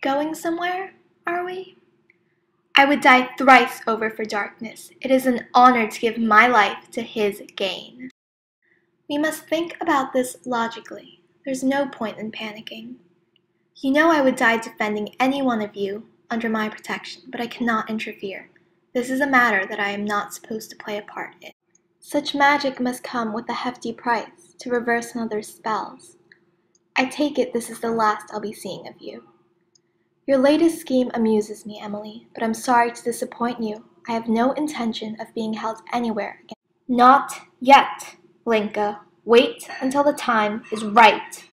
Going somewhere, are we? I would die thrice over for darkness. It is an honor to give my life to his gain. We must think about this logically. There's no point in panicking. You know I would die defending any one of you under my protection, but I cannot interfere. This is a matter that I am not supposed to play a part in. Such magic must come with a hefty price to reverse another's spells. I take it this is the last I'll be seeing of you. Your latest scheme amuses me, Emily, but I'm sorry to disappoint you. I have no intention of being held anywhere again. Not yet, Blinka. Wait until the time is right.